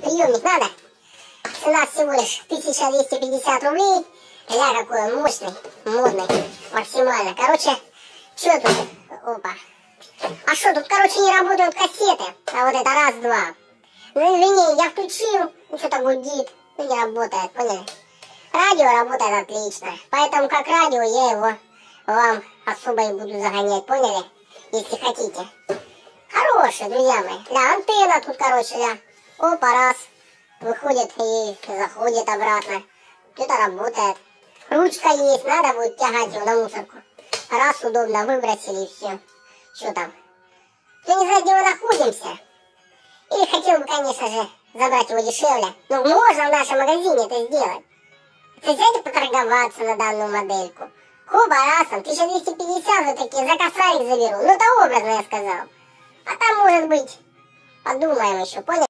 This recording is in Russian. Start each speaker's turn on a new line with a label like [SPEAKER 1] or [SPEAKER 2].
[SPEAKER 1] Приемник надо? Цена всего лишь 1250 рублей. Ля, какой он мощный, модный, максимально. Короче, что тут? Опа. А что, тут, короче, не работают кассеты. А вот это раз-два. Ну, извини, я включил, ну, что-то гудит, ну, не работает, поняли? Радио работает отлично, поэтому как радио я его вам особо и буду загонять, поняли? Если хотите. Хороший, друзья мои. Да, антенна тут, короче, да. Опа, раз. Выходит и заходит обратно. Это работает. Ручка есть, надо будет тягать его на мусорку. Раз, удобно, выбросили и все. Что там? Ты не знаю, где мы находимся. Или хотел бы, конечно же, забрать его дешевле. Но можно в нашем магазине это сделать. И поторговаться на данную модельку. Хоба, раз, там, 1250 вот такие, за косарик заберу. Ну, это образно я сказал. А там, может быть, подумаем еще, понял?